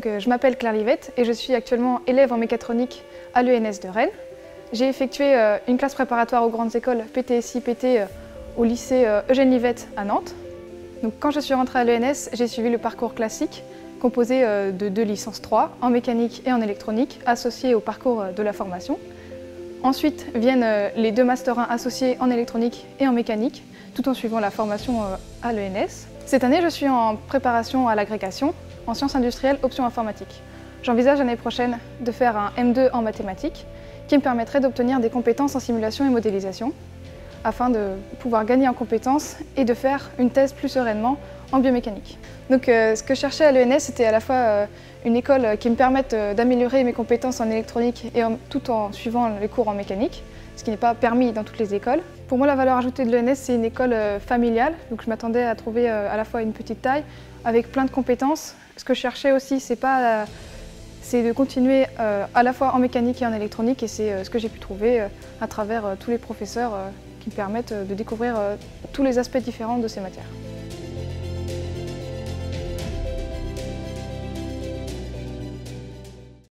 je m'appelle Claire Livette et je suis actuellement élève en mécatronique à l'ENS de Rennes. J'ai effectué une classe préparatoire aux grandes écoles PTSI-PT au lycée Eugène Livette à Nantes. Quand je suis rentrée à l'ENS, j'ai suivi le parcours classique composé de deux licences 3 en mécanique et en électronique associées au parcours de la formation. Ensuite viennent les deux Master 1 associés en électronique et en mécanique, tout en suivant la formation à l'ENS. Cette année, je suis en préparation à l'agrégation en sciences industrielles option informatique. J'envisage l'année prochaine de faire un M2 en mathématiques qui me permettrait d'obtenir des compétences en simulation et modélisation afin de pouvoir gagner en compétences et de faire une thèse plus sereinement en biomécanique. Donc euh, ce que je cherchais à l'ENS, c'était à la fois euh, une école qui me permette euh, d'améliorer mes compétences en électronique et tout en suivant les cours en mécanique, ce qui n'est pas permis dans toutes les écoles. Pour moi, la valeur ajoutée de l'ENS, c'est une école familiale, donc je m'attendais à trouver à la fois une petite taille, avec plein de compétences. Ce que je cherchais aussi, c'est pas c'est de continuer à la fois en mécanique et en électronique et c'est ce que j'ai pu trouver à travers tous les professeurs qui me permettent de découvrir tous les aspects différents de ces matières.